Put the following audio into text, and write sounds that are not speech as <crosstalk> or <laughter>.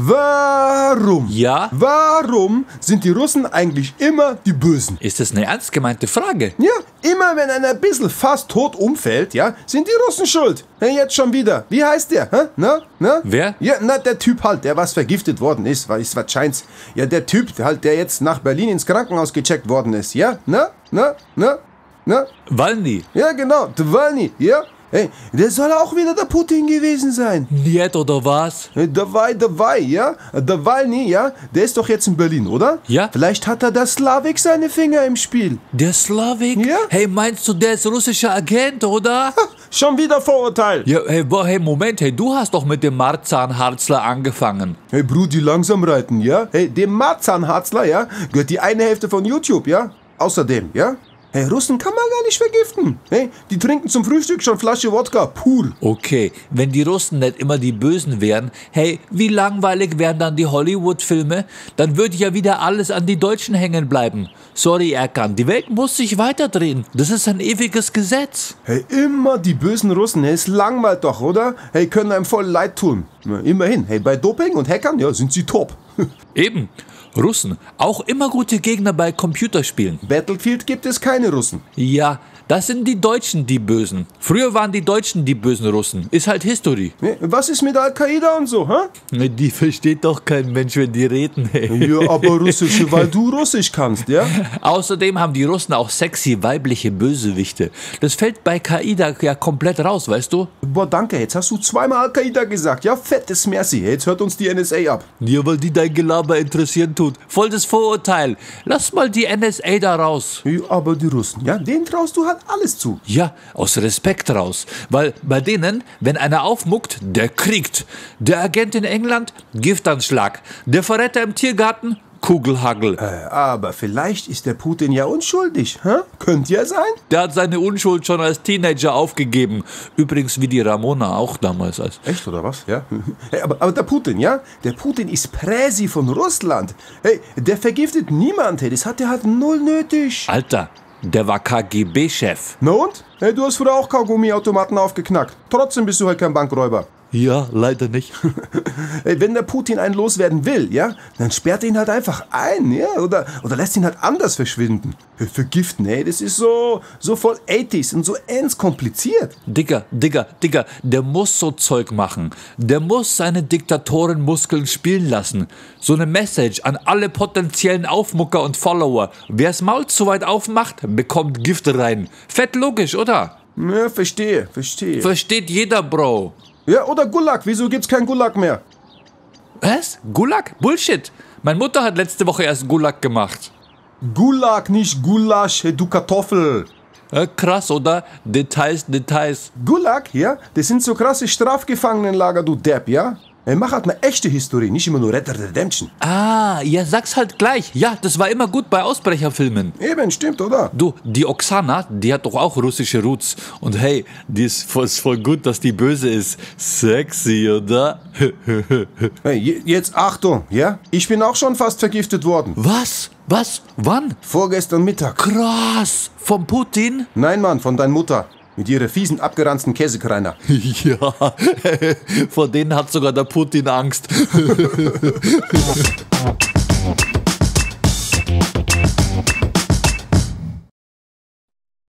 Warum? Ja? Warum sind die Russen eigentlich immer die Bösen? Ist das eine ernst gemeinte Frage? Ja, immer wenn einer ein bisschen fast tot umfällt, ja, sind die Russen schuld. Hey, jetzt schon wieder. Wie heißt der? Hä? Na? Na? Wer? Ja, na, der Typ halt, der was vergiftet worden ist, weil es was scheint's. Ja, der Typ halt, der jetzt nach Berlin ins Krankenhaus gecheckt worden ist, ja? Na? Na? Na? Na? Walny. Ja, genau, Dwalny, ja? Hey, der soll auch wieder der Putin gewesen sein. Niet oder was? Dabei, dabei, ja? Dawalny, ja? Der ist doch jetzt in Berlin, oder? Ja. Vielleicht hat da der Slavik seine Finger im Spiel. Der Slavik? Ja? Hey, meinst du, der ist russischer Agent, oder? Schon wieder Vorurteil. Ja, hey, hey, Moment, hey, du hast doch mit dem Marzahn-Harzler angefangen. Hey Brudi, langsam reiten, ja? Hey, dem Marzahn-Harzler, ja? Gehört die eine Hälfte von YouTube, ja? Außerdem, ja? Hey, Russen kann man gar nicht vergiften. Hey, die trinken zum Frühstück schon Flasche Wodka, pur. Okay, wenn die Russen nicht immer die Bösen wären, hey, wie langweilig wären dann die Hollywood-Filme? Dann würde ja wieder alles an die Deutschen hängen bleiben. Sorry, Erkan, die Welt muss sich weiterdrehen. Das ist ein ewiges Gesetz. Hey, immer die bösen Russen, hey, es langweilt doch, oder? Hey, können einem voll leid tun. Immerhin, hey, bei Doping und Hackern, ja, sind sie top. <laughs> Eben. Russen, auch immer gute Gegner bei Computerspielen. Battlefield gibt es keine Russen. Ja, das sind die Deutschen die Bösen. Früher waren die Deutschen die bösen Russen. Ist halt History. Was ist mit Al-Qaida und so, hä? Die versteht doch kein Mensch, wenn die reden. Ja, aber Russische, weil du Russisch kannst, ja? <laughs> Außerdem haben die Russen auch sexy weibliche Bösewichte. Das fällt bei Kaida ja komplett raus, weißt du? Boah, danke, jetzt hast du zweimal Al-Qaida gesagt. Ja, fettes Merci. Jetzt hört uns die NSA ab. Ja, weil die dein Gelaber interessieren tut. Voll das Vorurteil. Lass mal die NSA da raus. Ja, aber die Russen, ja, denen traust du halt alles zu. Ja, aus Respekt raus. Weil bei denen, wenn einer aufmuckt, der kriegt. Der Agent in England, Giftanschlag. Der Verräter im Tiergarten, Kugelhagel. Äh, aber vielleicht ist der Putin ja unschuldig, hä? Könnte ja sein. Der hat seine Unschuld schon als Teenager aufgegeben. Übrigens wie die Ramona auch damals. Als Echt oder was? Ja. <laughs> Hey, aber, aber der Putin, ja? Der Putin ist Präsi von Russland. Hey, der vergiftet niemand, hey. Das hat er halt null nötig. Alter, der war KGB-Chef. Na und? Hey, du hast früher auch Kaugummiautomaten aufgeknackt. Trotzdem bist du halt kein Bankräuber. Ja, leider nicht. <laughs> Wenn der Putin einen loswerden will, ja, dann sperrt er ihn halt einfach ein, ja, oder, oder lässt ihn halt anders verschwinden. Vergiften, hey, das ist so, so voll 80s und so ends kompliziert. Digga, Digga, Digga, der muss so Zeug machen. Der muss seine Diktatorenmuskeln spielen lassen. So eine Message an alle potenziellen Aufmucker und Follower. Wer's Maul zu weit aufmacht, bekommt Gift rein. Fett logisch, oder? Ja, verstehe, verstehe. Versteht jeder, Bro. Ja, oder Gulag, wieso gibt's kein Gulag mehr? Was? Gulag? Bullshit. Meine Mutter hat letzte Woche erst Gulag gemacht. Gulag, nicht Gulasch, du Kartoffel. Äh, krass, oder? Details, Details. Gulag, ja, das sind so krasse Strafgefangenenlager, du Depp, ja? Ey, mach halt eine echte Historie, nicht immer nur Red Dead Redemption. Ah, ja, sag's halt gleich. Ja, das war immer gut bei Ausbrecherfilmen. Eben, stimmt, oder? Du, die Oksana, die hat doch auch russische Roots. Und hey, die ist voll, ist voll gut, dass die böse ist. Sexy, oder? <laughs> Hey, je- jetzt Achtung, ja? Ich bin auch schon fast vergiftet worden. Was? Was? Wann? Vorgestern Mittag. Krass. Vom Putin? Nein, Mann, von deiner Mutter. Mit ihrer fiesen, abgeranzten Käsekreiner. <laughs> Ja, <laughs> vor denen hat sogar der Putin Angst. <laughs>